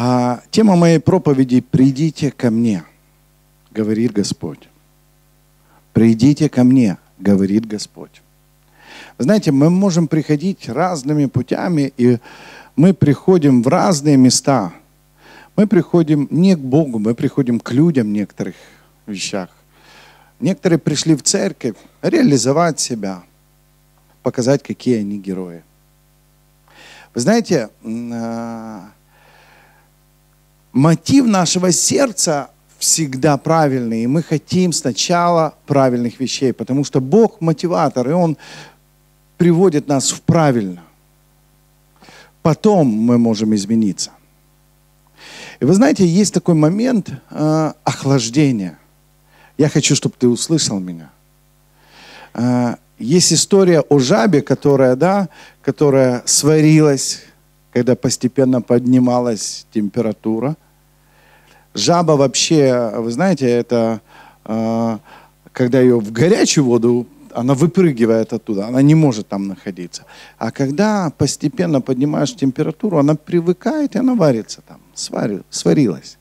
А, тема моей проповеди «Придите ко мне», говорит Господь. «Придите ко мне», говорит Господь. Знаете, мы можем приходить разными путями, и мы приходим в разные места. Мы приходим не к Богу, мы приходим к людям в некоторых вещах. Некоторые пришли в церковь реализовать себя, показать, какие они герои. Вы знаете, а, мотив нашего сердца всегда правильный, и мы хотим сначала правильных вещей, потому что Бог мотиватор, и Он приводит нас в правильно. Потом мы можем измениться. И вы знаете, есть такой момент э, охлаждения. Я хочу, чтобы ты услышал меня. Э, есть история о жабе, которая, да, которая сварилась, когда постепенно поднималась температура. Жаба вообще, вы знаете, это э, когда ее в горячую воду, она выпрыгивает оттуда, она не может там находиться. А когда постепенно поднимаешь температуру, она привыкает и она варится там, сварил, сварилась.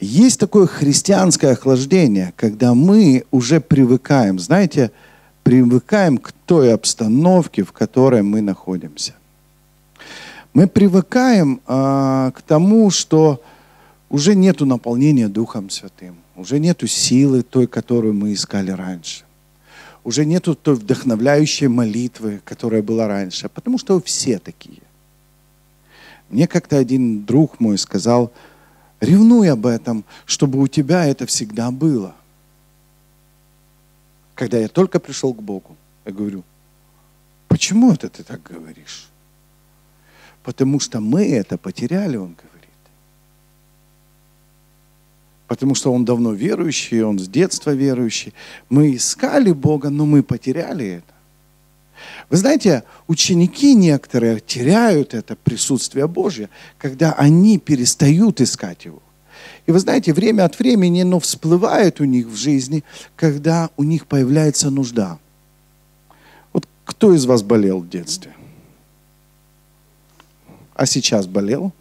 Есть такое христианское охлаждение, когда мы уже привыкаем, знаете, привыкаем к той обстановке, в которой мы находимся. Мы привыкаем э, к тому, что уже нету наполнения Духом Святым, уже нету силы той, которую мы искали раньше, уже нету той вдохновляющей молитвы, которая была раньше, потому что все такие. Мне как-то один друг мой сказал, ревнуй об этом, чтобы у тебя это всегда было – когда я только пришел к Богу, я говорю, почему это ты так говоришь? Потому что мы это потеряли, он говорит. Потому что он давно верующий, он с детства верующий. Мы искали Бога, но мы потеряли это. Вы знаете, ученики некоторые теряют это присутствие Божье, когда они перестают искать Его. И вы знаете, время от времени оно всплывает у них в жизни, когда у них появляется нужда. Вот кто из вас болел в детстве? А сейчас болел?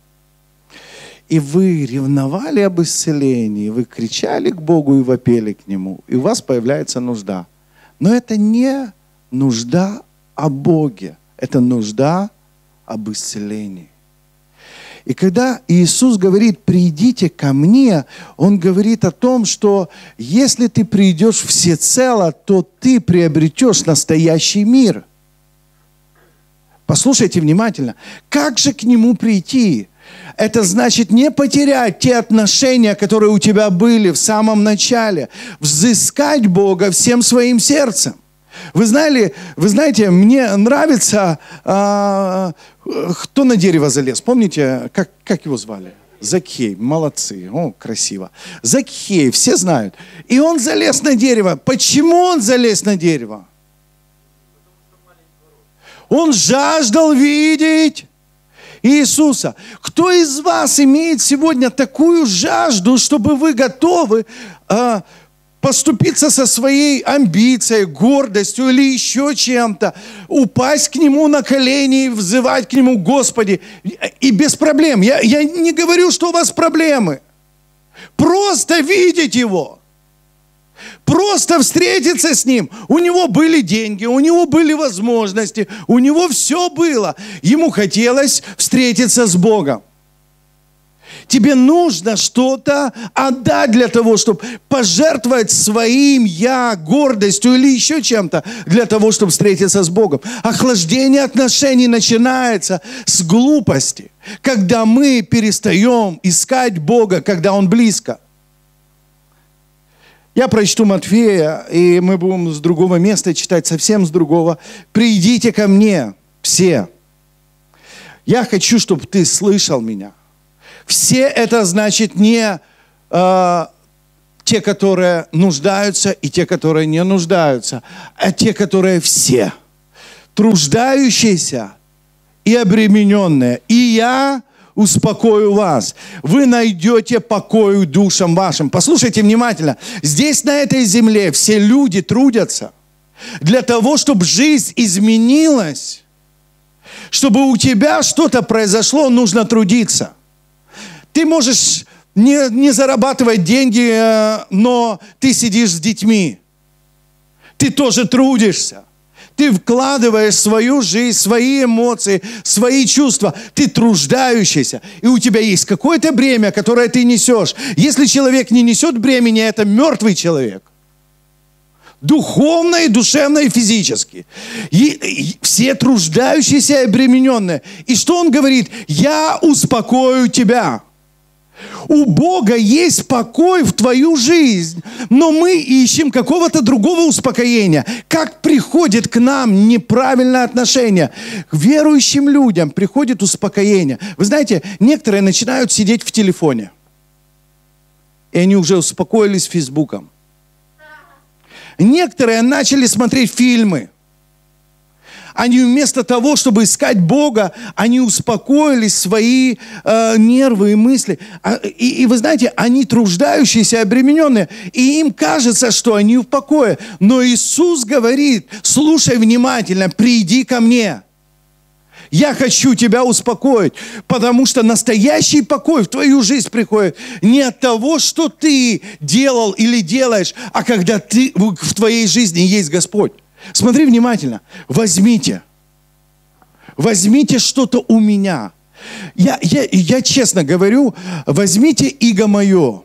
И вы ревновали об исцелении, вы кричали к Богу и вопели к Нему, и у вас появляется нужда. Но это не нужда о Боге, это нужда об исцелении. И когда Иисус говорит, придите ко мне, Он говорит о том, что если ты придешь всецело, то ты приобретешь настоящий мир. Послушайте внимательно. Как же к Нему прийти? Это значит не потерять те отношения, которые у тебя были в самом начале. Взыскать Бога всем своим сердцем. Вы знали, вы знаете, мне нравится, а, кто на дерево залез. Помните, как, как его звали? Закхей, молодцы, о, красиво. Закхей, все знают. И он залез на дерево. Почему он залез на дерево? Он жаждал видеть Иисуса. Кто из вас имеет сегодня такую жажду, чтобы вы готовы а, поступиться со своей амбицией, гордостью или еще чем-то, упасть к Нему на колени и взывать к Нему, Господи, и без проблем. Я, я не говорю, что у вас проблемы. Просто видеть Его. Просто встретиться с Ним. У него были деньги, у него были возможности, у него все было. Ему хотелось встретиться с Богом. Тебе нужно что-то отдать для того, чтобы пожертвовать своим я, гордостью или еще чем-то, для того, чтобы встретиться с Богом. Охлаждение отношений начинается с глупости, когда мы перестаем искать Бога, когда Он близко. Я прочту Матфея, и мы будем с другого места читать, совсем с другого. «Придите ко мне, все». Я хочу, чтобы ты слышал меня – все это значит не э, те, которые нуждаются, и те, которые не нуждаются, а те, которые все. Труждающиеся и обремененные. И я успокою вас. Вы найдете покой душам вашим. Послушайте внимательно. Здесь, на этой земле, все люди трудятся для того, чтобы жизнь изменилась. Чтобы у тебя что-то произошло, нужно трудиться – Ты можешь не, не зарабатывать деньги, э, но ты сидишь с детьми. Ты тоже трудишься. Ты вкладываешь свою жизнь, свои эмоции, свои чувства. Ты труждающийся. И у тебя есть какое-то бремя, которое ты несешь. Если человек не несет бремени, это мертвый человек. Духовно и душевно и физически. И, и все труждающиеся и обремененные. И что он говорит? Я успокою тебя. У Бога есть покой в твою жизнь, но мы ищем какого-то другого успокоения. Как приходит к нам неправильное отношение? К верующим людям приходит успокоение. Вы знаете, некоторые начинают сидеть в телефоне. И они уже успокоились Фейсбуком. Некоторые начали смотреть фильмы. Они вместо того, чтобы искать Бога, они успокоили свои э, нервы и мысли. А, и, и вы знаете, они труждающиеся, обремененные, и им кажется, что они в покое. Но Иисус говорит, слушай внимательно, приди ко мне. Я хочу тебя успокоить, потому что настоящий покой в твою жизнь приходит не от того, что ты делал или делаешь, а когда ты, в твоей жизни есть Господь. Смотри внимательно. Возьмите. Возьмите что-то у меня. Я, я, я честно говорю, возьмите иго мое.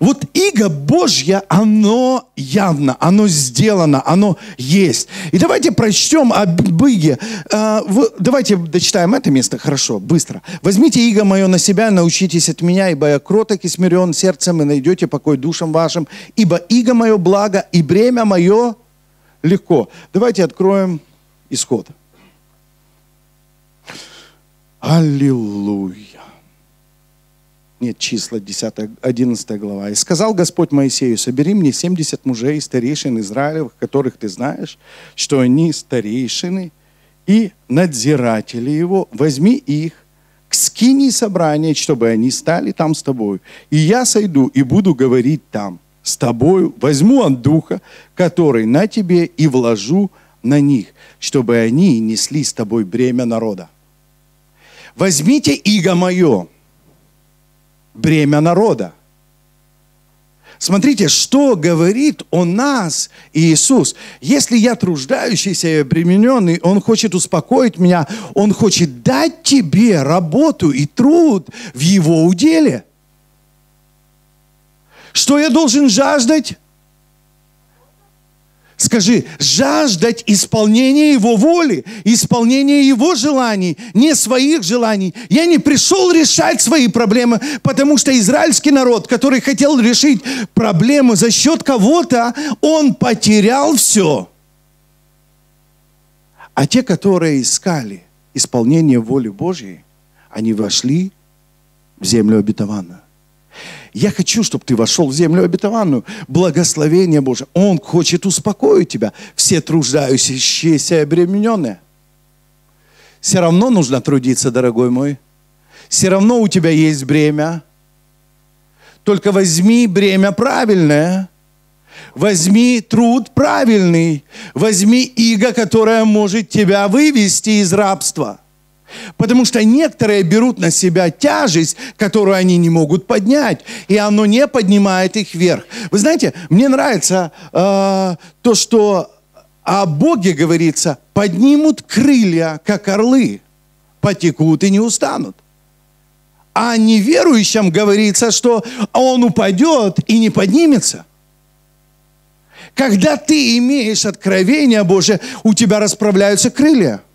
Вот иго Божье, оно явно, оно сделано, оно есть. И давайте прочтем об иге. А, давайте дочитаем это место хорошо, быстро. «Возьмите иго мое на себя, научитесь от меня, ибо я кроток и смирен сердцем, и найдете покой душам вашим, ибо иго мое благо, и бремя мое легко. Давайте откроем исход. Аллилуйя. Нет, числа 10, 11 глава. «И сказал Господь Моисею, собери мне 70 мужей, старейшин Израилевых, которых ты знаешь, что они старейшины и надзиратели его. Возьми их, к скини собрания, чтобы они стали там с тобой. И я сойду и буду говорить там с тобою, возьму от Духа, который на тебе, и вложу на них, чтобы они несли с тобой бремя народа. Возьмите иго мое, бремя народа. Смотрите, что говорит о нас Иисус. Если я труждающийся и обремененный, Он хочет успокоить меня, Он хочет дать тебе работу и труд в Его уделе – что я должен жаждать? Скажи, жаждать исполнения Его воли, исполнения Его желаний, не своих желаний. Я не пришел решать свои проблемы, потому что израильский народ, который хотел решить проблемы за счет кого-то, он потерял все. А те, которые искали исполнение воли Божьей, они вошли в землю обетованную. Я хочу, чтобы ты вошел в землю обетованную. Благословение Божие. Он хочет успокоить тебя. Все труждающиеся и обремененные. Все равно нужно трудиться, дорогой мой. Все равно у тебя есть бремя. Только возьми бремя правильное. Возьми труд правильный. Возьми иго, которое может тебя вывести из рабства. Потому что некоторые берут на себя тяжесть, которую они не могут поднять, и оно не поднимает их вверх. Вы знаете, мне нравится э, то, что о Боге говорится, поднимут крылья, как орлы, потекут и не устанут. А неверующим говорится, что он упадет и не поднимется. Когда ты имеешь откровение Божие, у тебя расправляются крылья –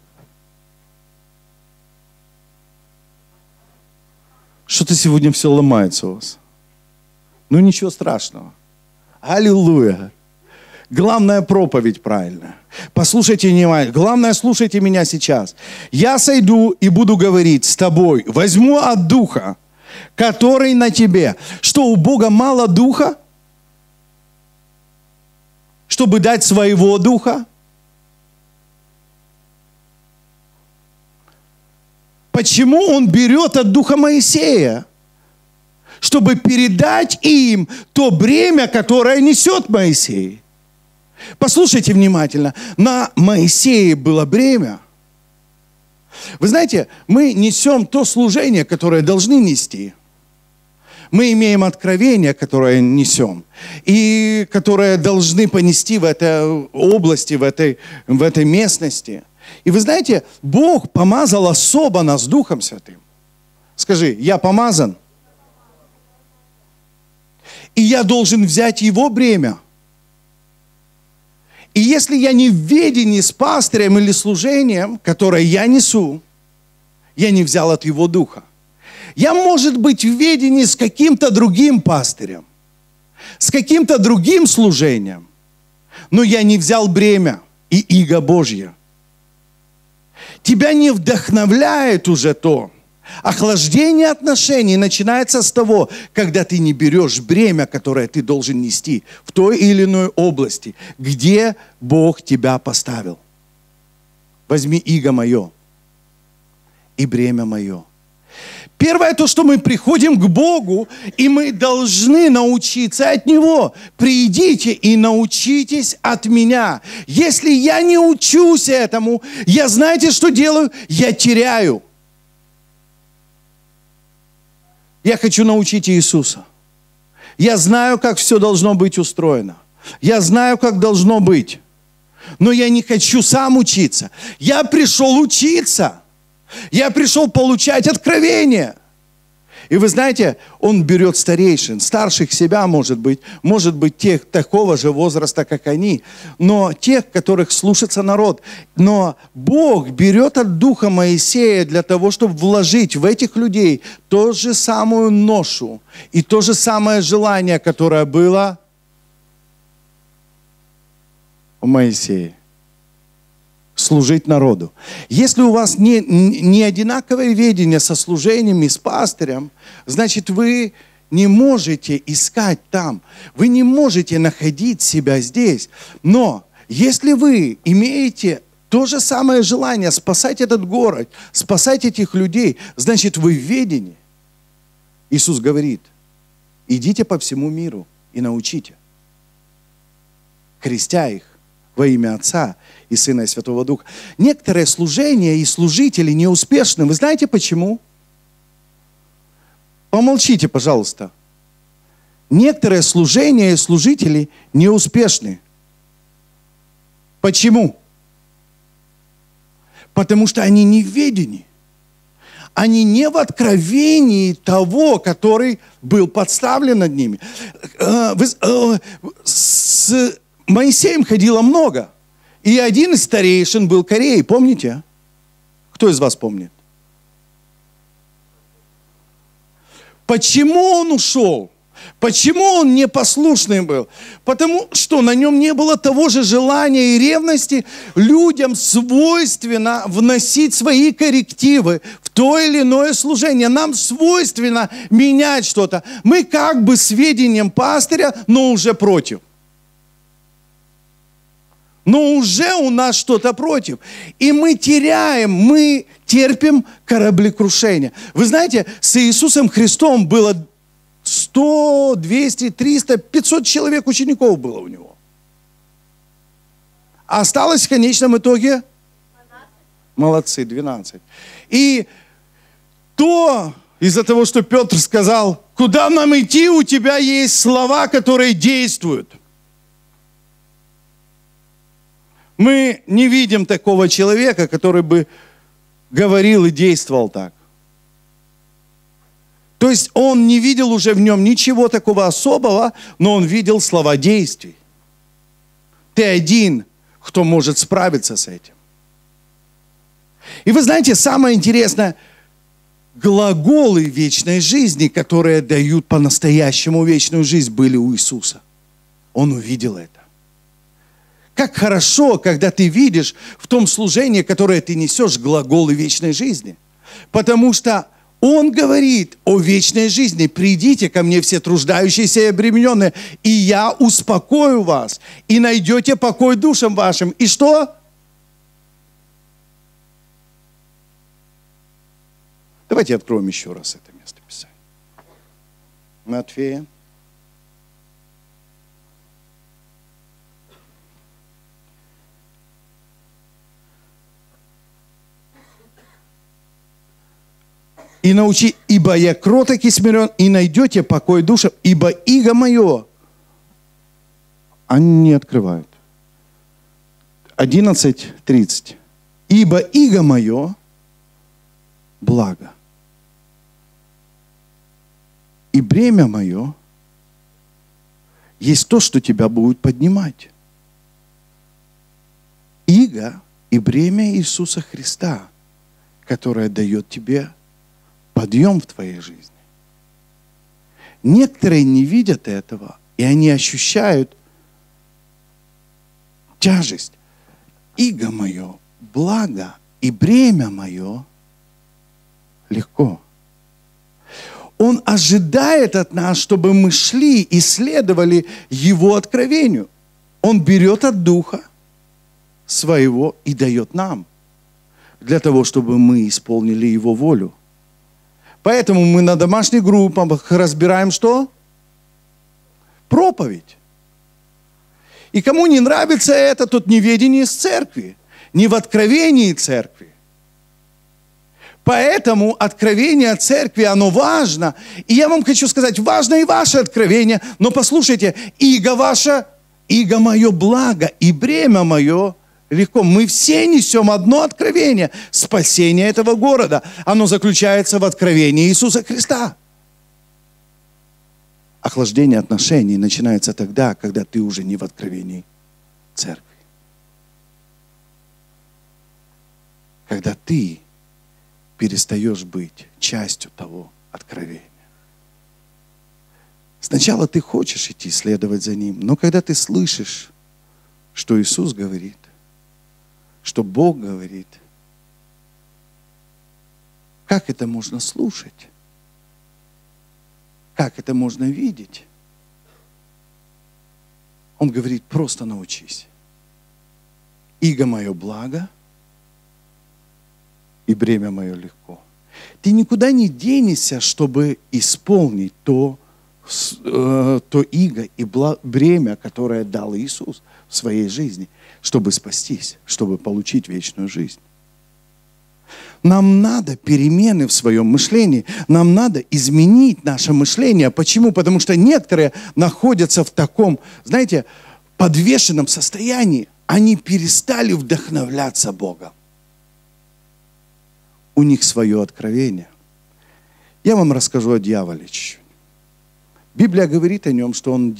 Что-то сегодня все ломается у вас. Ну ничего страшного. Аллилуйя. Главная проповедь правильная. Послушайте внимательно. Главное, слушайте меня сейчас. Я сойду и буду говорить с тобой. Возьму от Духа, который на тебе. Что, у Бога мало Духа? Чтобы дать своего Духа? Почему он берет от духа Моисея? Чтобы передать им то бремя, которое несет Моисей. Послушайте внимательно. На Моисее было бремя. Вы знаете, мы несем то служение, которое должны нести. Мы имеем откровение, которое несем, и которое должны понести в этой области, в этой, в этой местности. И вы знаете, Бог помазал особо нас Духом Святым. Скажи, я помазан? И я должен взять его бремя. И если я не в ведении с пастырем или служением, которое я несу, я не взял от его духа. Я, может быть, в ведении с каким-то другим пастырем, с каким-то другим служением, но я не взял бремя и иго Божье. Тебя не вдохновляет уже то. Охлаждение отношений начинается с того, когда ты не берешь бремя, которое ты должен нести в той или иной области, где Бог тебя поставил. Возьми иго мое и бремя мое. Первое то, что мы приходим к Богу, и мы должны научиться от Него. Придите и научитесь от меня. Если я не учусь этому, я знаете, что делаю? Я теряю. Я хочу научить Иисуса. Я знаю, как все должно быть устроено. Я знаю, как должно быть. Но я не хочу сам учиться. Я пришел учиться. Я пришел получать откровение. И вы знаете, он берет старейшин, старших себя, может быть, может быть, тех такого же возраста, как они, но тех, которых слушается народ. Но Бог берет от духа Моисея для того, чтобы вложить в этих людей ту же самую ношу и то же самое желание, которое было у Моисея служить народу. Если у вас не, не одинаковое ведение со служением и с пастырем, значит, вы не можете искать там, вы не можете находить себя здесь. Но если вы имеете то же самое желание спасать этот город, спасать этих людей, значит, вы в ведении. Иисус говорит, идите по всему миру и научите, крестя их во имя Отца и Сына и Святого Духа. Некоторые служения и служители неуспешны. Вы знаете почему? Помолчите, пожалуйста. Некоторые служения и служители неуспешны. Почему? Потому что они не в ведении. Они не в откровении того, который был подставлен над ними. Э, э, с Моисеем ходило много. И один из старейшин был Корей, помните? Кто из вас помнит? Почему он ушел? Почему он непослушный был? Потому что на нем не было того же желания и ревности. Людям свойственно вносить свои коррективы в то или иное служение. Нам свойственно менять что-то. Мы как бы сведением пастыря, но уже против но уже у нас что-то против. И мы теряем, мы терпим кораблекрушение. Вы знаете, с Иисусом Христом было 100, 200, 300, 500 человек учеников было у него. А осталось в конечном итоге? 12. Молодцы, 12. И то, из-за того, что Петр сказал, куда нам идти, у тебя есть слова, которые действуют – Мы не видим такого человека, который бы говорил и действовал так. То есть он не видел уже в нем ничего такого особого, но он видел слова действий. Ты один, кто может справиться с этим. И вы знаете, самое интересное, глаголы вечной жизни, которые дают по-настоящему вечную жизнь, были у Иисуса. Он увидел это. Как хорошо, когда ты видишь в том служении, которое ты несешь, глаголы вечной жизни. Потому что он говорит о вечной жизни. Придите ко мне все труждающиеся и обремененные, и я успокою вас, и найдете покой душам вашим. И что? Давайте откроем еще раз это место Писания. Матфея. И научи, ибо я кроток и смирен, и найдете покой душам, ибо иго мое. Они не открывают. 11.30. Ибо иго мое благо. И бремя мое есть то, что тебя будет поднимать. Иго и бремя Иисуса Христа, которое дает тебе подъем в твоей жизни. Некоторые не видят этого, и они ощущают тяжесть. Иго мое, благо и бремя мое легко. Он ожидает от нас, чтобы мы шли и следовали Его откровению. Он берет от Духа своего и дает нам, для того, чтобы мы исполнили Его волю. Поэтому мы на домашних группах разбираем что? Проповедь. И кому не нравится это, тут неведение из церкви, не в откровении церкви. Поэтому откровение церкви, оно важно. И я вам хочу сказать, важно и ваше откровение, но послушайте, иго ваше, иго мое благо, и бремя мое легко. Мы все несем одно откровение, спасение этого города. Оно заключается в откровении Иисуса Христа. Охлаждение отношений начинается тогда, когда ты уже не в откровении церкви. Когда ты перестаешь быть частью того откровения. Сначала ты хочешь идти следовать за ним, но когда ты слышишь, что Иисус говорит, что Бог говорит, как это можно слушать? Как это можно видеть? Он говорит, просто научись. Иго мое благо – и бремя мое легко. Ты никуда не денешься, чтобы исполнить то, э, то иго и бремя, которое дал Иисус в своей жизни, чтобы спастись, чтобы получить вечную жизнь. Нам надо перемены в своем мышлении, нам надо изменить наше мышление. Почему? Потому что некоторые находятся в таком, знаете, подвешенном состоянии. Они перестали вдохновляться Богом у них свое откровение. Я вам расскажу о дьяволе чуть-чуть. Библия говорит о нем, что он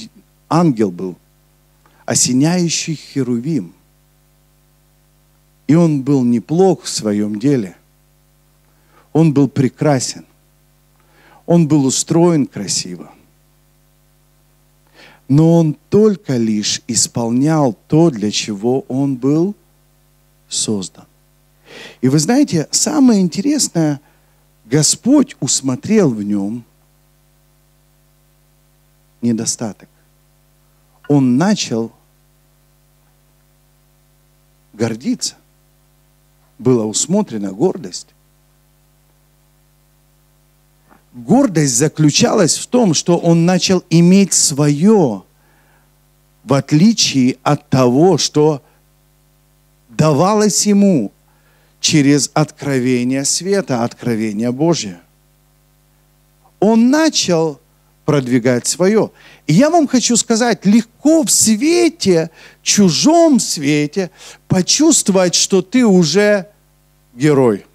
ангел был, осеняющий херувим. И он был неплох в своем деле. Он был прекрасен. Он был устроен красиво. Но он только лишь исполнял то, для чего он был создан. И вы знаете, самое интересное, Господь усмотрел в нем недостаток. Он начал гордиться. Была усмотрена гордость. Гордость заключалась в том, что он начал иметь свое, в отличие от того, что давалось ему через откровение света, откровение Божье. Он начал продвигать свое. И я вам хочу сказать, легко в свете, чужом свете, почувствовать, что ты уже герой,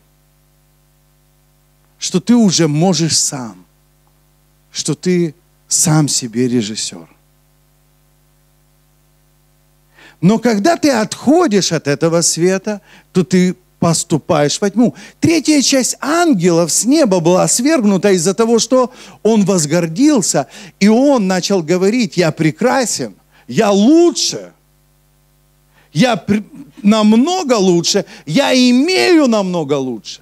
что ты уже можешь сам, что ты сам себе режиссер. Но когда ты отходишь от этого света, то ты поступаешь во тьму. Третья часть ангелов с неба была свергнута из-за того, что он возгордился, и он начал говорить, я прекрасен, я лучше, я намного лучше, я имею намного лучше.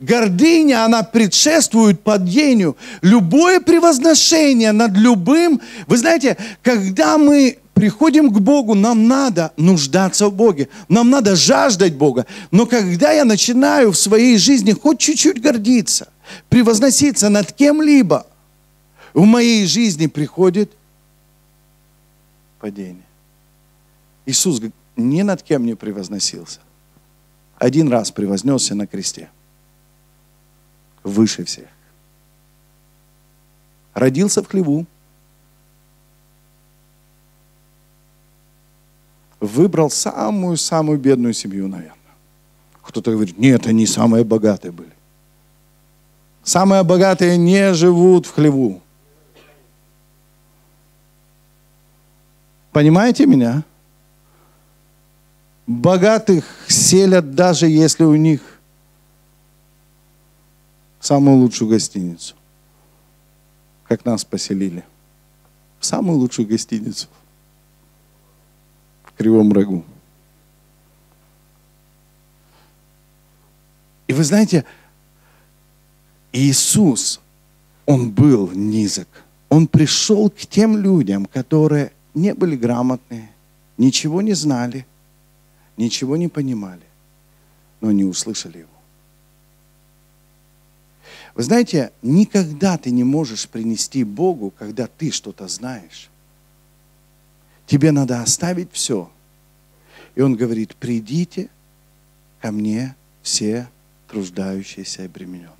Гордыня, она предшествует падению. Любое превозношение над любым... Вы знаете, когда мы приходим к Богу, нам надо нуждаться в Боге, нам надо жаждать Бога. Но когда я начинаю в своей жизни хоть чуть-чуть гордиться, превозноситься над кем-либо, в моей жизни приходит падение. Иисус ни над кем не превозносился. Один раз превознесся на кресте. выше всех. Родился в хлеву, выбрал самую-самую бедную семью, наверное. Кто-то говорит, нет, они самые богатые были. Самые богатые не живут в хлеву. Понимаете меня? Богатых селят, даже если у них самую лучшую гостиницу. Как нас поселили. В самую лучшую гостиницу. Кривом Рогу. И вы знаете, Иисус, Он был низок. Он пришел к тем людям, которые не были грамотные, ничего не знали, ничего не понимали, но не услышали Его. Вы знаете, никогда ты не можешь принести Богу, когда ты что-то знаешь. Тебе надо оставить все. И Он говорит, придите ко мне все труждающиеся и обремененные.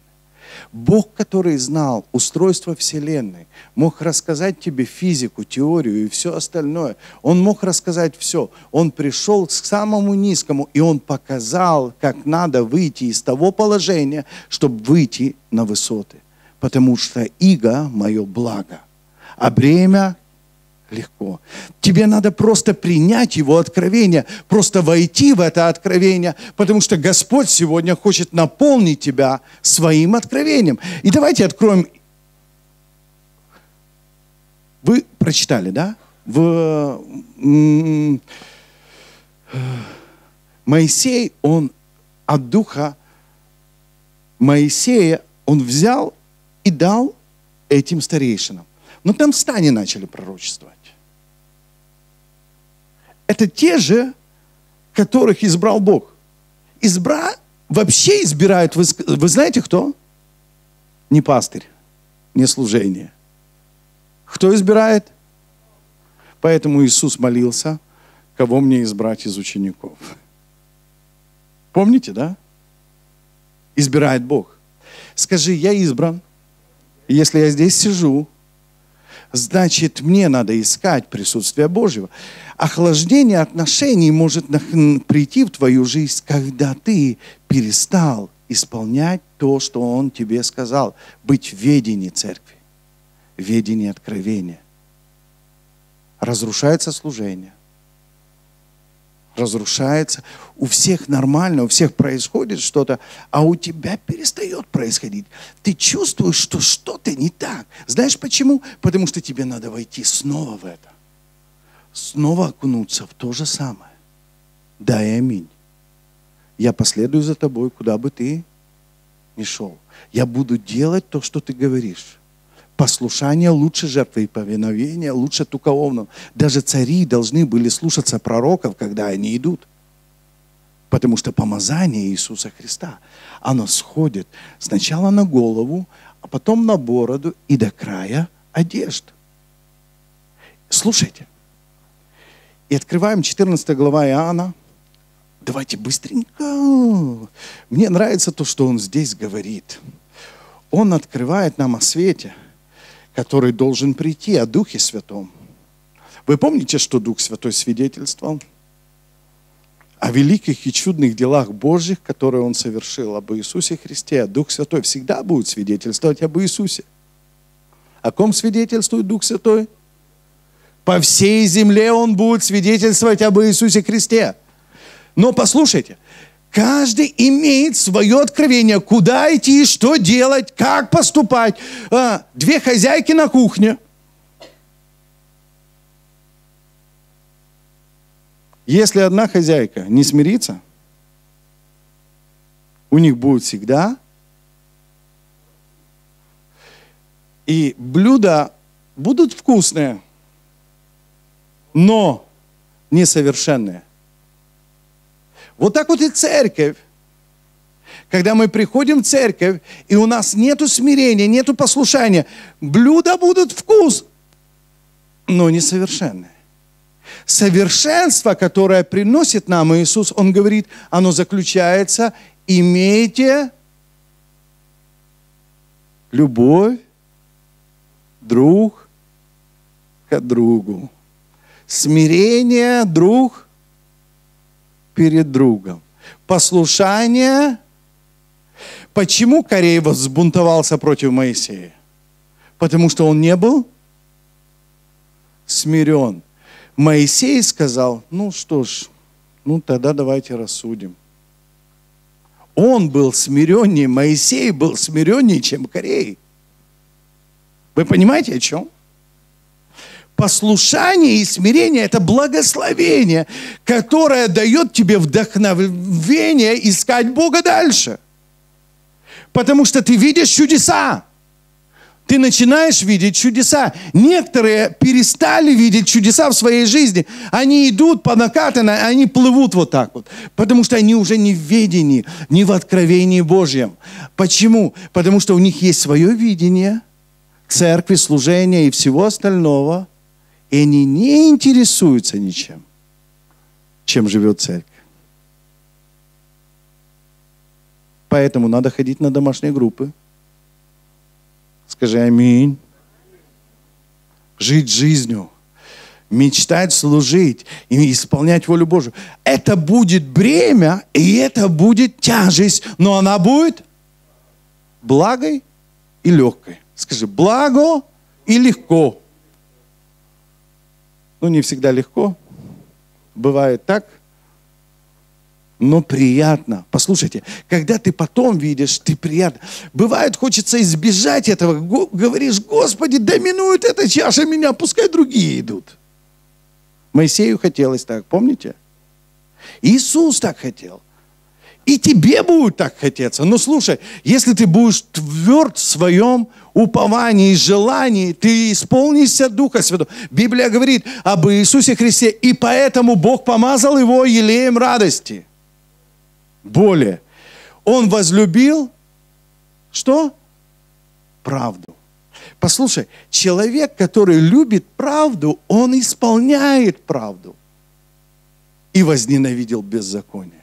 Бог, который знал устройство Вселенной, мог рассказать тебе физику, теорию и все остальное. Он мог рассказать все. Он пришел к самому низкому, и он показал, как надо выйти из того положения, чтобы выйти на высоты. Потому что иго – мое благо, а бремя легко. Тебе надо просто принять Его откровение, просто войти в это откровение, потому что Господь сегодня хочет наполнить тебя своим откровением. И давайте откроем. Вы прочитали, да? В Моисей, он от духа Моисея, он взял и дал этим старейшинам. Но там стане начали пророчествовать это те же, которых избрал Бог. Избра вообще избирают, вы, вы знаете кто? Не пастырь, не служение. Кто избирает? Поэтому Иисус молился, кого мне избрать из учеников. Помните, да? Избирает Бог. Скажи, я избран. Если я здесь сижу, значит, мне надо искать присутствие Божьего. Охлаждение отношений может прийти в твою жизнь, когда ты перестал исполнять то, что Он тебе сказал. Быть в ведении церкви, в ведении откровения. Разрушается служение разрушается. У всех нормально, у всех происходит что-то, а у тебя перестает происходить. Ты чувствуешь, что что-то не так. Знаешь почему? Потому что тебе надо войти снова в это. Снова окунуться в то же самое. Да и аминь. Я последую за тобой, куда бы ты ни шел. Я буду делать то, что ты говоришь. Послушание лучше жертвы и повиновение лучше туковного. Даже цари должны были слушаться пророков, когда они идут. Потому что помазание Иисуса Христа, оно сходит сначала на голову, а потом на бороду и до края одежд. Слушайте. И открываем 14 глава Иоанна. Давайте быстренько. Мне нравится то, что он здесь говорит. Он открывает нам о свете – который должен прийти, о Духе Святом. Вы помните, что Дух Святой свидетельствовал? О великих и чудных делах Божьих, которые Он совершил, об Иисусе Христе. Дух Святой всегда будет свидетельствовать об Иисусе. О ком свидетельствует Дух Святой? По всей земле Он будет свидетельствовать об Иисусе Христе. Но послушайте, Каждый имеет свое откровение, куда идти, что делать, как поступать. А, две хозяйки на кухне. Если одна хозяйка не смирится, у них будет всегда и блюда будут вкусные, но несовершенные. Вот так вот и церковь. Когда мы приходим в церковь, и у нас нету смирения, нету послушания, блюда будут вкус, но несовершенные. Совершенство, которое приносит нам Иисус, Он говорит, оно заключается, имейте Любовь друг к другу. Смирение друг перед другом. Послушание. Почему Корей взбунтовался против Моисея? Потому что он не был смирен. Моисей сказал, ну что ж, ну тогда давайте рассудим. Он был смиреннее, Моисей был смиреннее, чем Корей. Вы понимаете, о чем? Послушание и смирение – это благословение, которое дает тебе вдохновение искать Бога дальше. Потому что ты видишь чудеса. Ты начинаешь видеть чудеса. Некоторые перестали видеть чудеса в своей жизни. Они идут по накатанной, они плывут вот так вот. Потому что они уже не в ведении, не в откровении Божьем. Почему? Потому что у них есть свое видение – церкви, служения и всего остального, и они не интересуются ничем, чем живет церковь. Поэтому надо ходить на домашние группы. Скажи аминь. Жить жизнью. Мечтать служить и исполнять волю Божию. Это будет бремя, и это будет тяжесть, но она будет благой и легкой. Скажи, благо и легко. Ну, не всегда легко. Бывает так. Но приятно. Послушайте, когда ты потом видишь, ты приятно. Бывает, хочется избежать этого. Говоришь, Господи, доминует эта чаша меня, пускай другие идут. Моисею хотелось так, помните? Иисус так хотел. И тебе будет так хотеться. Но слушай, если ты будешь тверд в своем уповании и желании, ты исполнишься Духа Святого. Библия говорит об Иисусе Христе, и поэтому Бог помазал его елеем радости. Более. Он возлюбил что? Правду. Послушай, человек, который любит правду, он исполняет правду. И возненавидел беззаконие.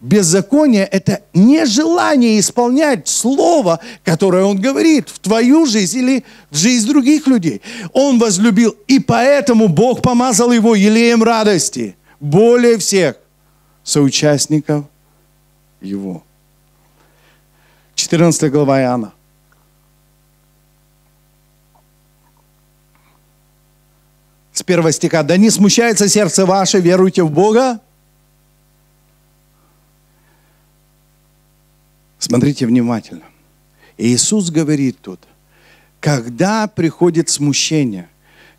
Беззаконие – это нежелание исполнять слово, которое он говорит в твою жизнь или в жизнь других людей. Он возлюбил, и поэтому Бог помазал его елеем радости более всех соучастников его. 14 глава Иоанна. С первого стиха. «Да не смущается сердце ваше, веруйте в Бога, Смотрите внимательно. Иисус говорит тут, когда приходит смущение,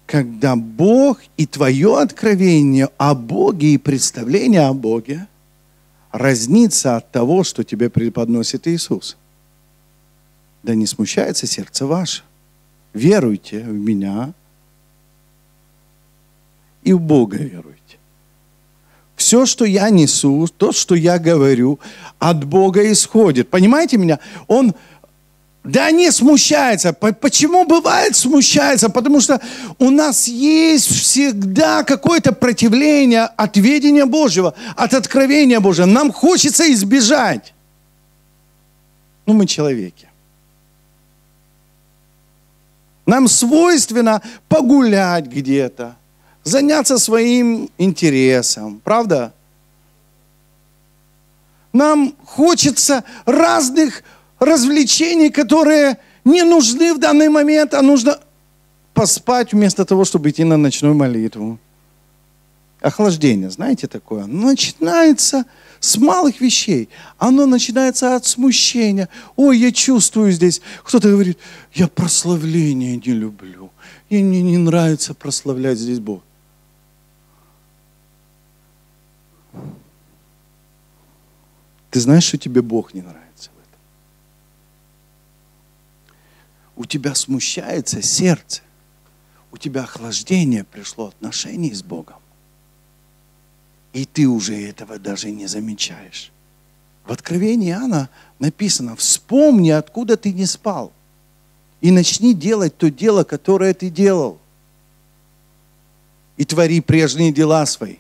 когда Бог и твое откровение о Боге и представление о Боге разнится от того, что тебе преподносит Иисус. Да не смущается сердце ваше. Веруйте в меня и в Бога веруйте. Все, что я несу, то, что я говорю, от Бога исходит. Понимаете меня? Он да не смущается. Почему бывает смущается? Потому что у нас есть всегда какое-то противление от ведения Божьего, от откровения Божьего. Нам хочется избежать. Ну, мы человеки. Нам свойственно погулять где-то, заняться своим интересом, правда? Нам хочется разных развлечений, которые не нужны в данный момент, а нужно поспать вместо того, чтобы идти на ночную молитву. Охлаждение, знаете такое? Начинается с малых вещей. Оно начинается от смущения. Ой, я чувствую здесь. Кто-то говорит, я прославление не люблю. И мне не нравится прославлять здесь Бога. Ты знаешь, что тебе Бог не нравится в этом? У тебя смущается сердце. У тебя охлаждение пришло отношений с Богом. И ты уже этого даже не замечаешь. В Откровении Иоанна написано, вспомни, откуда ты не спал. И начни делать то дело, которое ты делал. И твори прежние дела свои.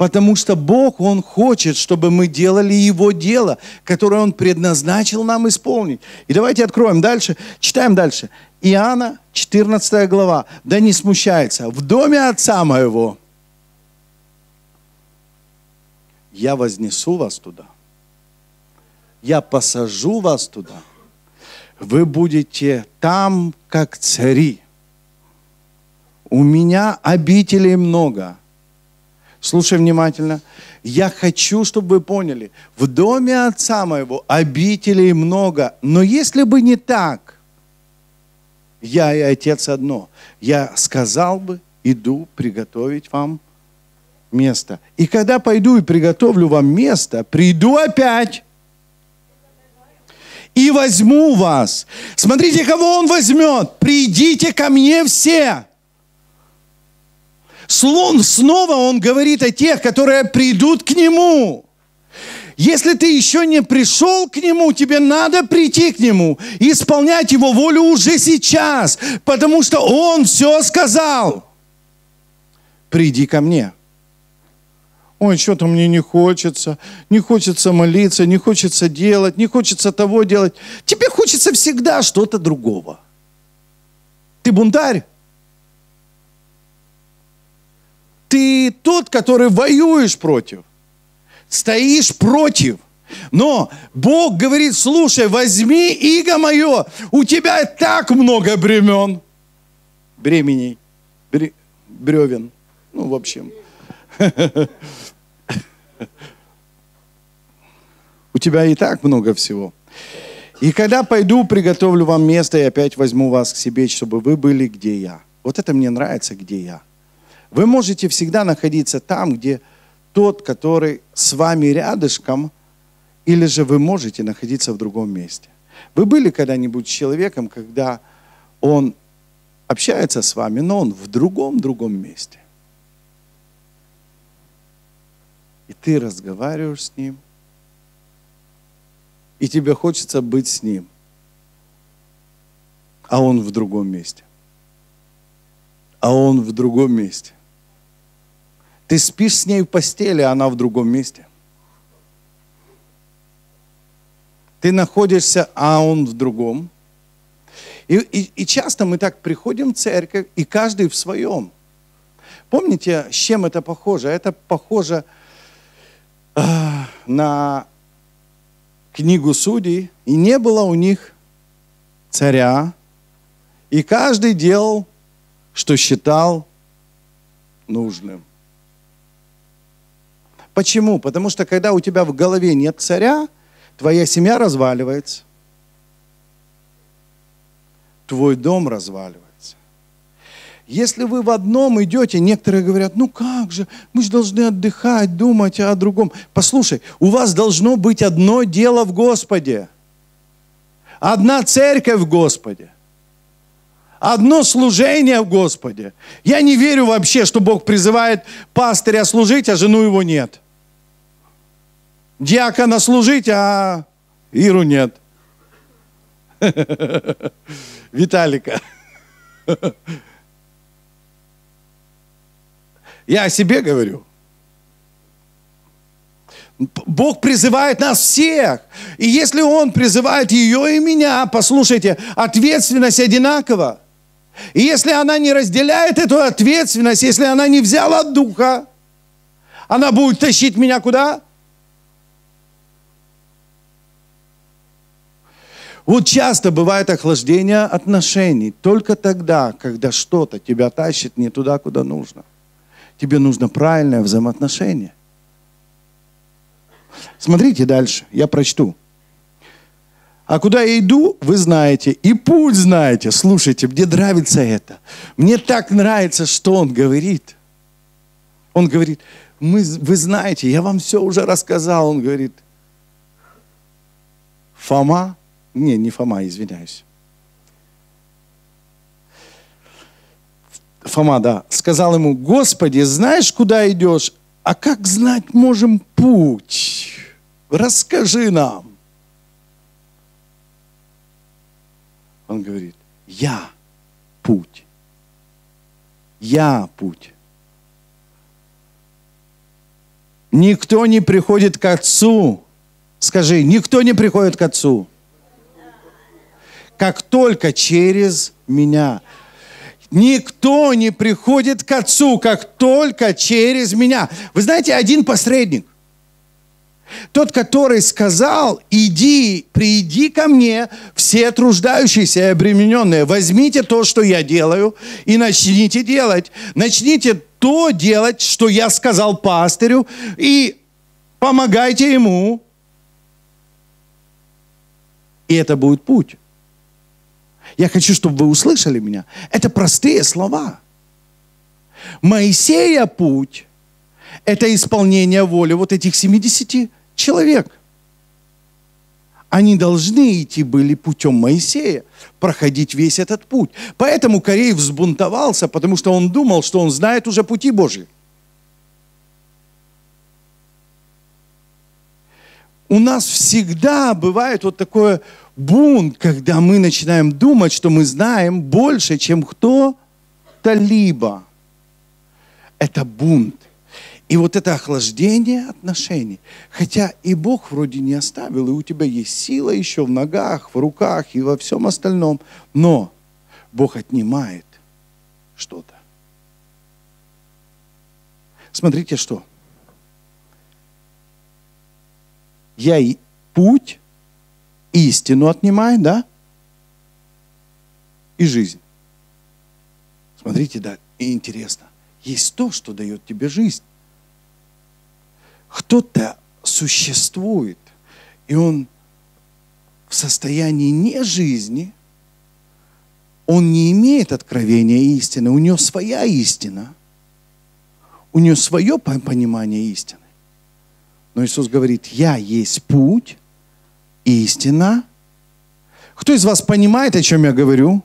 Потому что Бог, Он хочет, чтобы мы делали Его дело, которое Он предназначил нам исполнить. И давайте откроем дальше, читаем дальше. Иоанна, 14 глава. Да не смущается. В доме Отца моего я вознесу вас туда. Я посажу вас туда. Вы будете там, как цари. У меня обителей много. Слушай внимательно. Я хочу, чтобы вы поняли, в доме отца моего обителей много. Но если бы не так, я и отец одно, я сказал бы, иду приготовить вам место. И когда пойду и приготовлю вам место, приду опять и возьму вас. Смотрите, кого он возьмет. Придите ко мне все. Снова он говорит о тех, которые придут к нему. Если ты еще не пришел к Нему, тебе надо прийти к Нему исполнять Его волю уже сейчас, потому что Он все сказал. Приди ко мне. Ой, что-то мне не хочется, не хочется молиться, не хочется делать, не хочется того делать. Тебе хочется всегда что-то другого. Ты бунтарь. Ты тот, который воюешь против стоишь против. Но Бог говорит, слушай, возьми иго мое, у тебя так много бремен, бременей, бре, бревен, ну, в общем. У тебя и так много всего. И когда пойду, приготовлю вам место и опять возьму вас к себе, чтобы вы были, где я. Вот это мне нравится, где я. Вы можете всегда находиться там, где тот, который с вами рядышком, или же вы можете находиться в другом месте. Вы были когда-нибудь человеком, когда он общается с вами, но он в другом-другом месте. И ты разговариваешь с ним, и тебе хочется быть с ним, а он в другом месте. А он в другом месте. Ты спишь с ней в постели, а она в другом месте. Ты находишься, а он в другом. И, и, и часто мы так приходим в церковь, и каждый в своем. Помните, с чем это похоже? Это похоже э, на книгу судей. И не было у них царя, и каждый делал, что считал нужным. Почему? Потому что когда у тебя в голове нет царя, твоя семья разваливается, твой дом разваливается. Если вы в одном идете, некоторые говорят, ну как же, мы же должны отдыхать, думать о другом. Послушай, у вас должно быть одно дело в Господе. Одна церковь в Господе. Одно служение в Господе. Я не верю вообще, что Бог призывает пастыря служить, а жену его нет. Диакона служить, а Иру нет. Виталика. Я о себе говорю. Бог призывает нас всех. И если Он призывает ее и меня, послушайте, ответственность одинакова. И если она не разделяет эту ответственность, если она не взяла духа, она будет тащить меня куда? Вот часто бывает охлаждение отношений только тогда, когда что-то тебя тащит не туда, куда нужно. Тебе нужно правильное взаимоотношение. Смотрите дальше, я прочту. А куда я иду, вы знаете. И путь знаете. Слушайте, мне нравится это. Мне так нравится, что он говорит. Он говорит, мы, вы знаете, я вам все уже рассказал. Он говорит, Фома, не, не Фома, извиняюсь. Фома, да, сказал ему, Господи, знаешь, куда идешь? А как знать можем путь? Расскажи нам. Он говорит, я путь. Я путь. Никто не приходит к Отцу. Скажи, никто не приходит к Отцу. Как только через меня. Никто не приходит к Отцу, как только через меня. Вы знаете, один посредник. Тот, который сказал, иди, приди ко мне, все труждающиеся и обремененные, возьмите то, что я делаю, и начните делать. Начните то делать, что я сказал пастырю, и помогайте ему. И это будет путь. Я хочу, чтобы вы услышали меня. Это простые слова. Моисея путь – это исполнение воли вот этих 70 человек. Они должны идти были путем Моисея, проходить весь этот путь. Поэтому Корей взбунтовался, потому что он думал, что он знает уже пути Божьи. У нас всегда бывает вот такое бунт, когда мы начинаем думать, что мы знаем больше, чем кто-то либо. Это бунт. И вот это охлаждение отношений, хотя и Бог вроде не оставил, и у тебя есть сила еще в ногах, в руках и во всем остальном, но Бог отнимает что-то. Смотрите, что. Я и путь, истину отнимаю, да? И жизнь. Смотрите, да, и интересно. Есть то, что дает тебе жизнь кто-то существует, и он в состоянии не жизни, он не имеет откровения истины, у него своя истина, у него свое понимание истины. Но Иисус говорит, я есть путь, истина. Кто из вас понимает, о чем я говорю?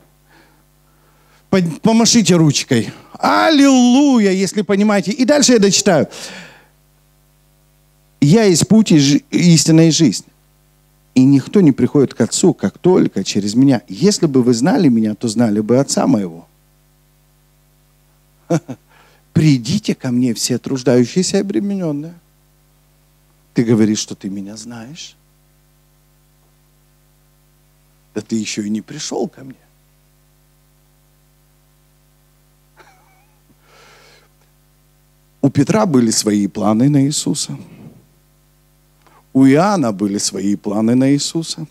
Помашите ручкой. Аллилуйя, если понимаете. И дальше я дочитаю. Я есть путь и истинная жизнь. И никто не приходит к Отцу, как только через меня. Если бы вы знали меня, то знали бы Отца моего. Придите ко мне все труждающиеся и обремененные. Ты говоришь, что ты меня знаешь. Да ты еще и не пришел ко мне. У Петра были свои планы на Иисуса. У Иоанна были свои планы на Иисуса.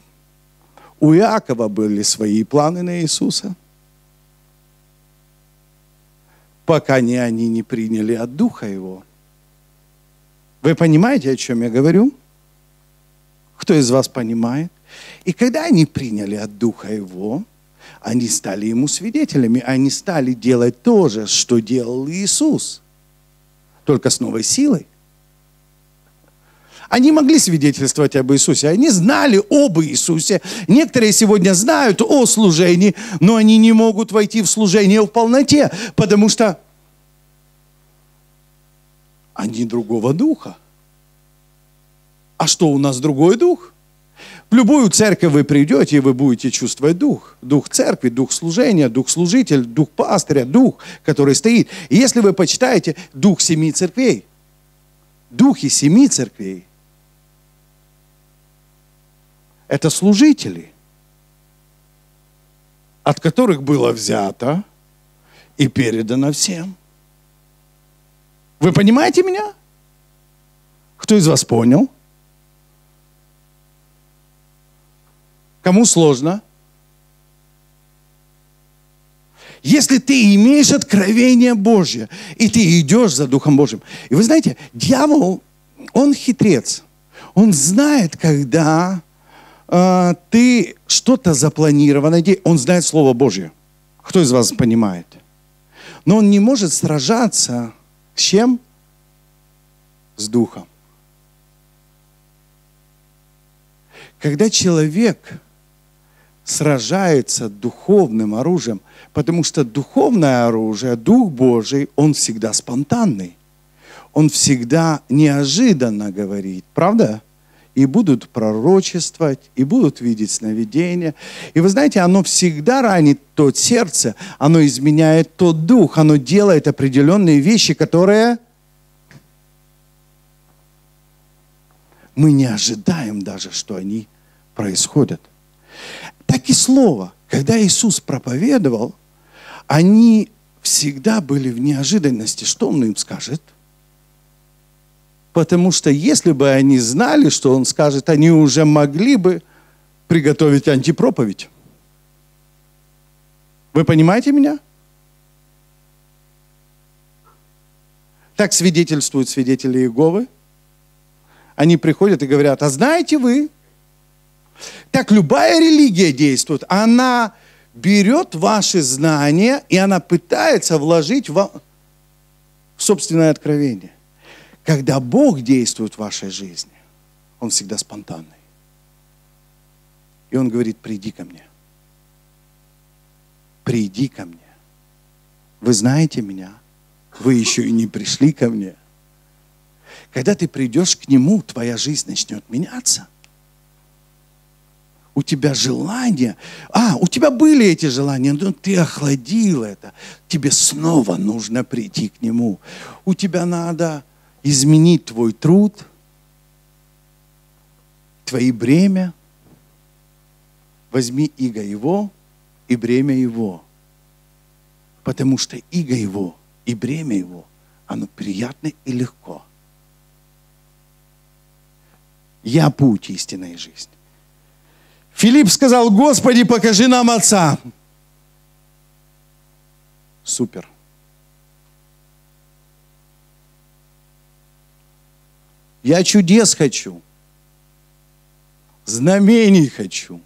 У Иакова были свои планы на Иисуса. Пока не они не приняли от Духа Его. Вы понимаете, о чем я говорю? Кто из вас понимает? И когда они приняли от Духа Его, они стали Ему свидетелями, они стали делать то же, что делал Иисус, только с новой силой. Они могли свидетельствовать об Иисусе, они знали об Иисусе. Некоторые сегодня знают о служении, но они не могут войти в служение в полноте, потому что они другого духа. А что у нас другой дух? В любую церковь вы придете, и вы будете чувствовать дух. Дух церкви, дух служения, дух служитель, дух пастыря, дух, который стоит. И если вы почитаете дух семи церквей, духи семи церквей, это служители, от которых было взято и передано всем. Вы понимаете меня? Кто из вас понял? Кому сложно? Если ты имеешь откровение Божье, и ты идешь за Духом Божьим. И вы знаете, дьявол, он хитрец. Он знает, когда э, ты что-то запланировано, он знает Слово Божье. Кто из вас понимает? Но он не может сражаться с чем? С Духом. Когда человек сражается духовным оружием, потому что духовное оружие, Дух Божий, он всегда спонтанный. Он всегда неожиданно говорит, правда? И будут пророчествовать, и будут видеть сновидения. И вы знаете, оно всегда ранит тот сердце, оно изменяет тот дух, оно делает определенные вещи, которые Мы не ожидаем даже, что они происходят. Так и слово. Когда Иисус проповедовал, они всегда были в неожиданности, что Он им скажет. Потому что если бы они знали, что Он скажет, они уже могли бы приготовить антипроповедь. Вы понимаете меня? Так свидетельствуют свидетели Иеговы. Они приходят и говорят, а знаете вы, так любая религия действует. Она берет ваши знания, и она пытается вложить в собственное откровение. Когда Бог действует в вашей жизни, Он всегда спонтанный. И Он говорит, приди ко мне. Приди ко мне. Вы знаете меня, вы еще и не пришли ко мне. Когда ты придешь к Нему, твоя жизнь начнет меняться у тебя желания, а, у тебя были эти желания, но ты охладил это, тебе снова нужно прийти к Нему. У тебя надо изменить твой труд, твои бремя, возьми иго Его и бремя Его. Потому что иго Его и бремя Его, оно приятно и легко. Я путь истинной жизни. Филипп сказал, Господи, покажи нам Отца. Супер. Я чудес хочу. Знамений хочу.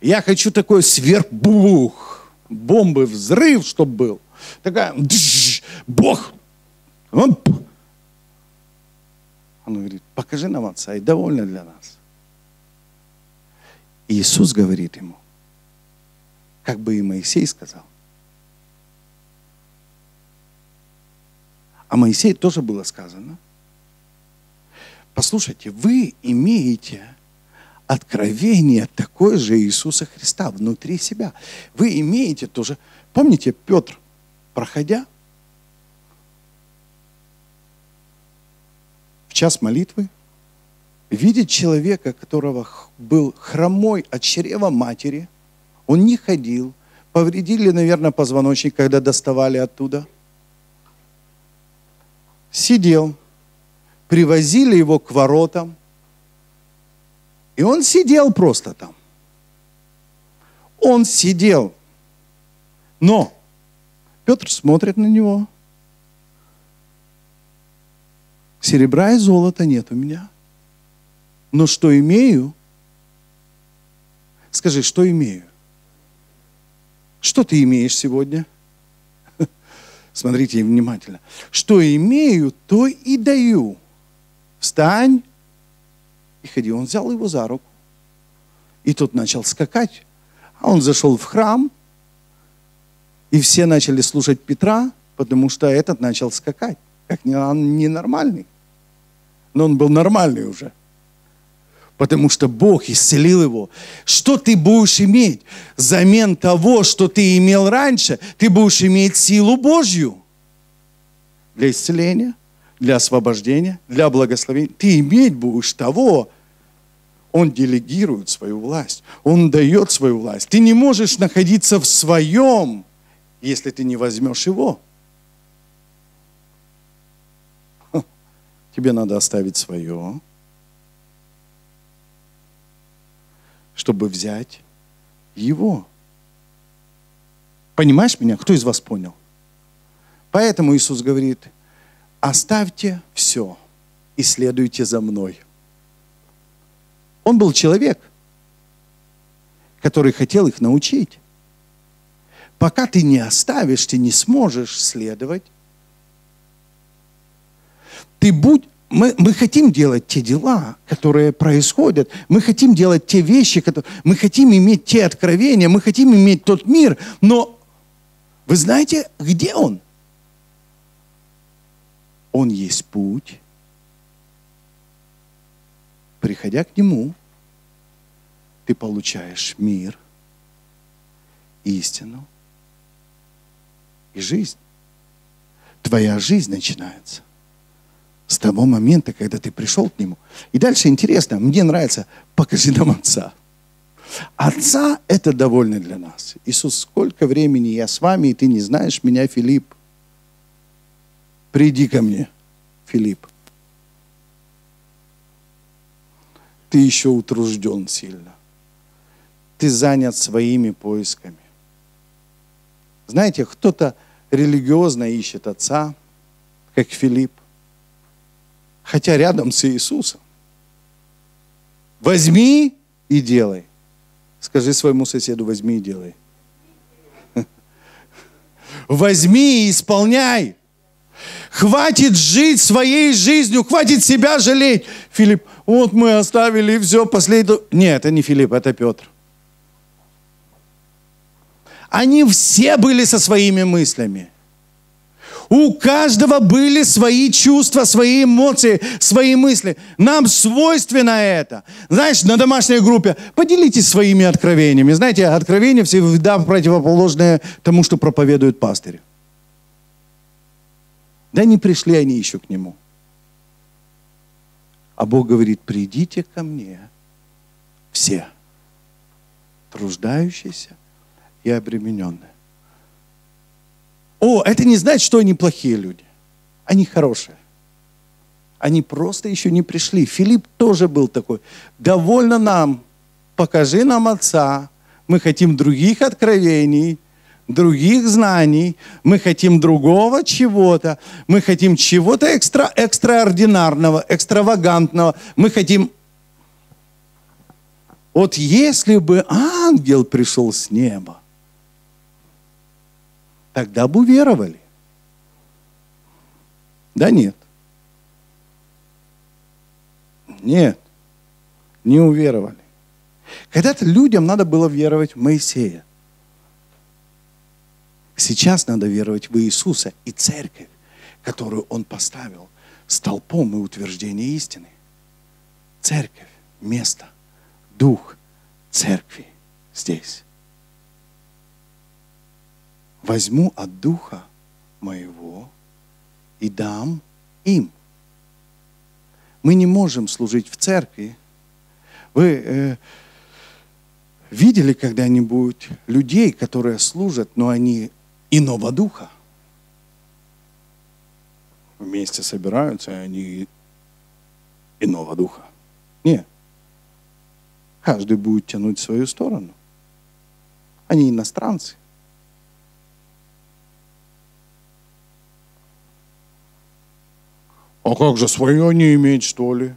Я хочу такой сверхбух, бомбы, взрыв, чтобы был. Такая, дж, Бог. Он, говорит, покажи нам Отца, и довольно для нас. И Иисус говорит ему, как бы и Моисей сказал. А Моисею тоже было сказано. Послушайте, вы имеете откровение такое же Иисуса Христа внутри себя. Вы имеете тоже. Помните, Петр, проходя в час молитвы, видит человека, которого был хромой от чрева матери, он не ходил, повредили, наверное, позвоночник, когда доставали оттуда. Сидел, привозили его к воротам, и он сидел просто там. Он сидел. Но Петр смотрит на него. Серебра и золота нет у меня. Но что имею? Скажи, что имею? Что ты имеешь сегодня? Смотрите внимательно. Что имею, то и даю. Встань и ходи. Он взял его за руку. И тот начал скакать. А он зашел в храм, и все начали слушать Петра, потому что этот начал скакать. Как он ненормальный. Но он был нормальный уже потому что Бог исцелил его. Что ты будешь иметь? Взамен того, что ты имел раньше, ты будешь иметь силу Божью для исцеления, для освобождения, для благословения. Ты иметь будешь того, он делегирует свою власть, он дает свою власть. Ты не можешь находиться в своем, если ты не возьмешь его. Тебе надо оставить свое, чтобы взять его. Понимаешь меня? Кто из вас понял? Поэтому Иисус говорит, оставьте все и следуйте за мной. Он был человек, который хотел их научить. Пока ты не оставишь, ты не сможешь следовать. Ты будь мы, мы хотим делать те дела, которые происходят. Мы хотим делать те вещи, которые... Мы хотим иметь те откровения, мы хотим иметь тот мир. Но вы знаете, где он? Он есть путь. Приходя к нему, ты получаешь мир, истину и жизнь. Твоя жизнь начинается С того момента, когда ты пришел к Нему. И дальше интересно, мне нравится, покажи нам Отца. Отца – это довольно для нас. Иисус, сколько времени я с вами, и ты не знаешь меня, Филипп. Приди ко мне, Филипп. Ты еще утружден сильно. Ты занят своими поисками. Знаете, кто-то религиозно ищет отца, как Филипп, хотя рядом с Иисусом. Возьми и делай. Скажи своему соседу, возьми и делай. Возьми и исполняй. Хватит жить своей жизнью, хватит себя жалеть. Филипп, вот мы оставили все, последнее. Нет, это не Филипп, это Петр. Они все были со своими мыслями. У каждого были свои чувства, свои эмоции, свои мысли. Нам свойственно это. Знаешь, на домашней группе поделитесь своими откровениями. Знаете, откровения всегда противоположные тому, что проповедует пастырь. Да не пришли они еще к нему. А Бог говорит, придите ко мне все, труждающиеся и обремененные. О, это не значит, что они плохие люди. Они хорошие. Они просто еще не пришли. Филипп тоже был такой. Довольно нам, покажи нам Отца. Мы хотим других откровений, других знаний. Мы хотим другого чего-то. Мы хотим чего-то экстра, экстраординарного, экстравагантного. Мы хотим... Вот если бы ангел пришел с неба, тогда бы уверовали. Да нет. Нет, не уверовали. Когда-то людям надо было веровать в Моисея. Сейчас надо веровать в Иисуса и церковь, которую Он поставил столпом и утверждение истины. Церковь, место, дух церкви здесь возьму от Духа моего и дам им. Мы не можем служить в церкви. Вы э, видели когда-нибудь людей, которые служат, но они иного духа? Вместе собираются, и они иного духа. Нет. Каждый будет тянуть в свою сторону. Они иностранцы. А как же свое не иметь, что ли?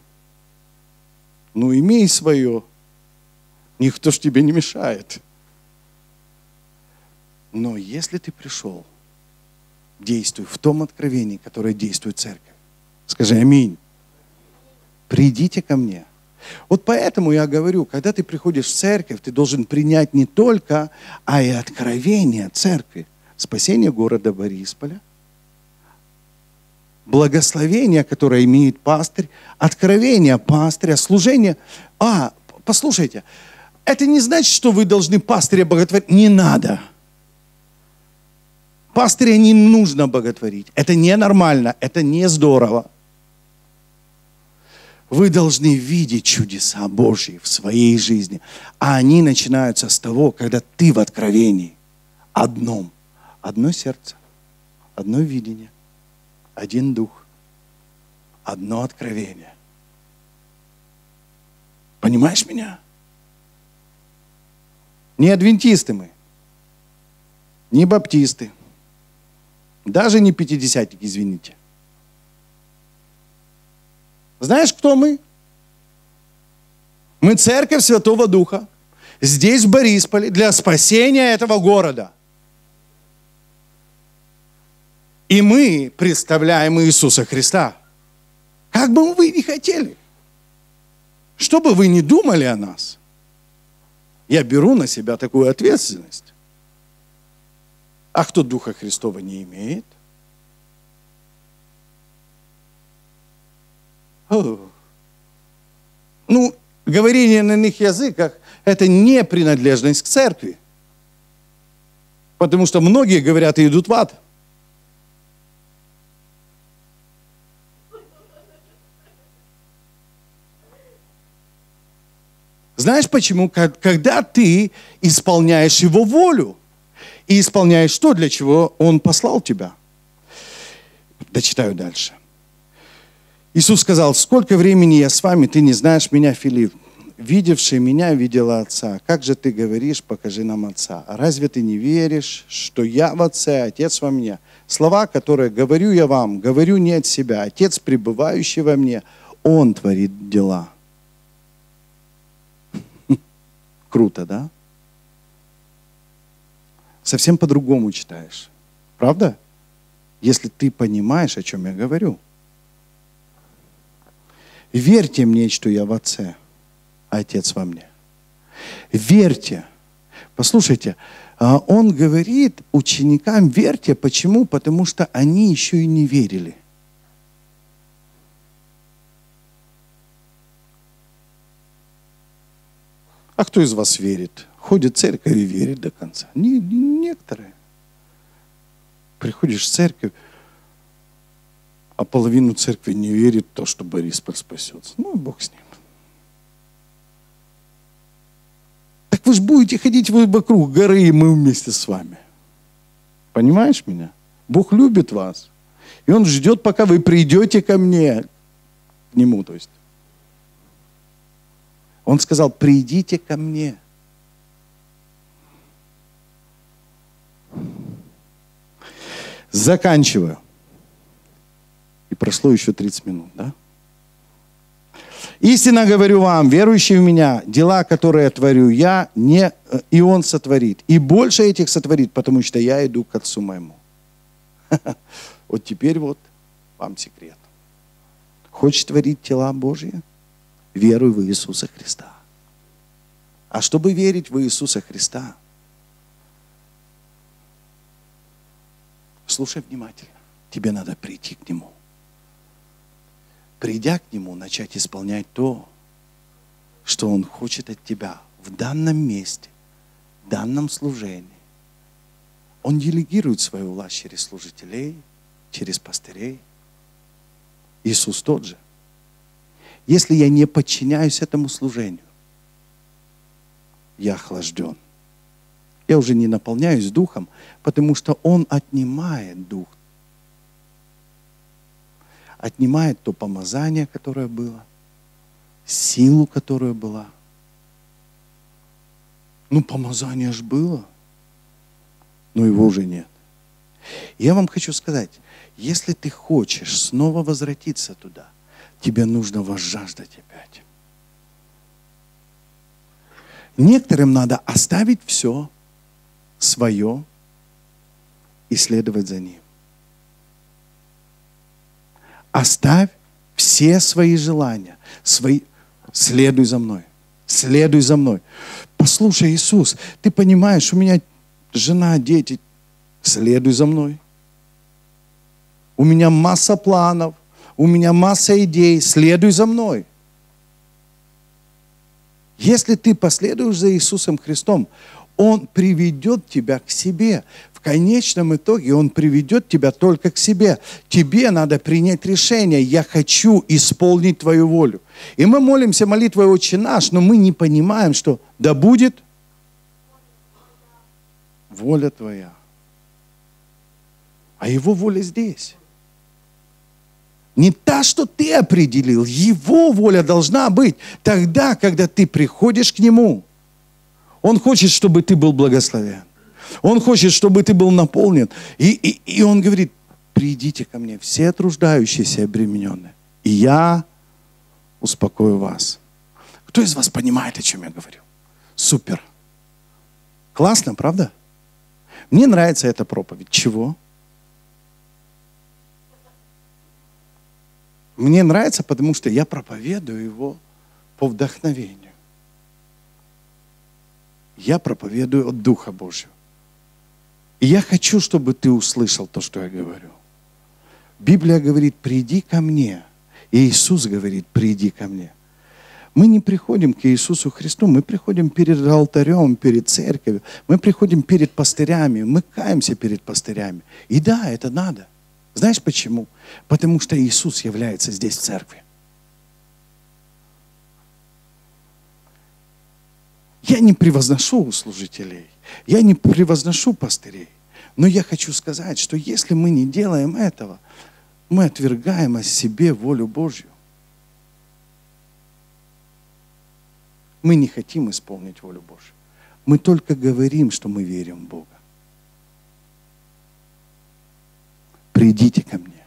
Ну, имей свое. Никто ж тебе не мешает. Но если ты пришел, действуй в том откровении, которое действует церковь. Скажи аминь. Придите ко мне. Вот поэтому я говорю, когда ты приходишь в церковь, ты должен принять не только, а и откровение церкви. Спасение города Борисполя – благословение, которое имеет пастырь, откровение пастыря, служение. А, послушайте, это не значит, что вы должны пастыря боготворить. Не надо. Пастыря не нужно боготворить. Это ненормально, это не здорово. Вы должны видеть чудеса Божьи в своей жизни. А они начинаются с того, когда ты в откровении одном. Одно сердце, одно видение один дух, одно откровение. Понимаешь меня? Не адвентисты мы, не баптисты, даже не пятидесятники, извините. Знаешь, кто мы? Мы церковь Святого Духа, здесь, в Борисполе, для спасения этого города. И мы представляем Иисуса Христа. Как бы вы ни хотели. Что бы вы ни думали о нас, я беру на себя такую ответственность. А кто Духа Христова не имеет? О. Ну, говорение на иных языках – это не принадлежность к церкви. Потому что многие говорят и идут в ад. Знаешь почему? Когда ты исполняешь его волю – и исполняешь то, для чего Он послал тебя. Дочитаю дальше. Иисус сказал, сколько времени я с вами, ты не знаешь меня, Филипп. Видевший меня, видела Отца. Как же ты говоришь, покажи нам Отца. Разве ты не веришь, что я в Отце, Отец во мне? Слова, которые говорю я вам, говорю не от себя. Отец, пребывающий во мне, Он творит дела. Круто, да? Совсем по-другому читаешь. Правда? Если ты понимаешь, о чем я говорю. Верьте мне, что я в Отце, а Отец во мне. Верьте. Послушайте, а он говорит ученикам, верьте. Почему? Потому что они еще и не верили. А кто из вас верит? Ходит в церковь и верит до конца. Не, не, некоторые. Приходишь в церковь, а половину церкви не верит в то, что Борисполь спасется. Ну, Бог с ним. Так вы же будете ходить вокруг горы, и мы вместе с вами. Понимаешь меня? Бог любит вас. И Он ждет, пока вы придете ко мне, к Нему, то есть. Он сказал, придите ко мне. Заканчиваю. И прошло еще 30 минут, да? Истинно говорю вам, верующие в меня, дела, которые творю я, не, э, и он сотворит. И больше этих сотворит, потому что я иду к Отцу моему. Вот теперь вот вам секрет. Хочешь творить тела Божьи? Веруй в Иисуса Христа. А чтобы верить в Иисуса Христа, слушай внимательно, тебе надо прийти к Нему. Придя к Нему, начать исполнять то, что Он хочет от тебя в данном месте, в данном служении. Он делегирует свою власть через служителей, через пастырей. Иисус тот же если я не подчиняюсь этому служению, я охлажден. Я уже не наполняюсь духом, потому что он отнимает дух. Отнимает то помазание, которое было, силу, которая была. Ну, помазание же было, но его уже нет. Я вам хочу сказать, если ты хочешь снова возвратиться туда, тебе нужно возжаждать опять. Некоторым надо оставить все свое и следовать за ним. Оставь все свои желания, свои... следуй за мной, следуй за мной. Послушай, Иисус, ты понимаешь, у меня жена, дети, следуй за мной. У меня масса планов, у меня масса идей, следуй за мной. Если ты последуешь за Иисусом Христом, Он приведет тебя к себе. В конечном итоге Он приведет тебя только к себе. Тебе надо принять решение, я хочу исполнить Твою волю. И мы молимся молитвой «Отче наш», но мы не понимаем, что да будет воля Твоя. А Его воля здесь. Не та, что ты определил. Его воля должна быть тогда, когда ты приходишь к Нему. Он хочет, чтобы ты был благословен. Он хочет, чтобы ты был наполнен. И, и, и Он говорит, придите ко мне, все труждающиеся и обремененные, и я успокою вас. Кто из вас понимает, о чем я говорю? Супер. Классно, правда? Мне нравится эта проповедь. Чего? Мне нравится, потому что я проповедую его по вдохновению. Я проповедую от Духа Божьего. И я хочу, чтобы ты услышал то, что я говорю. Библия говорит, приди ко мне. И Иисус говорит, приди ко мне. Мы не приходим к Иисусу Христу, мы приходим перед алтарем, перед церковью, мы приходим перед пастырями, мы каемся перед пастырями. И да, это надо. Знаешь почему? Потому что Иисус является здесь в церкви. Я не превозношу служителей, я не превозношу пастырей. Но я хочу сказать, что если мы не делаем этого, мы отвергаем о себе волю Божью. Мы не хотим исполнить волю Божью. Мы только говорим, что мы верим в Бога. Придите ко мне,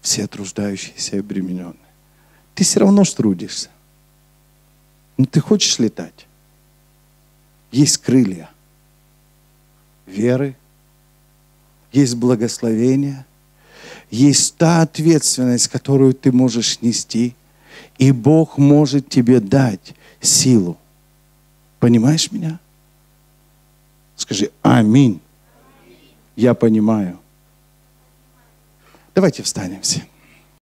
все труждающиеся и обремененные. Ты все равно трудишься. Но ты хочешь летать? Есть крылья веры, есть благословение, есть та ответственность, которую ты можешь нести, и Бог может тебе дать силу. Понимаешь меня? Скажи аминь. Я понимаю. Давайте встанем все.